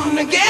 on again.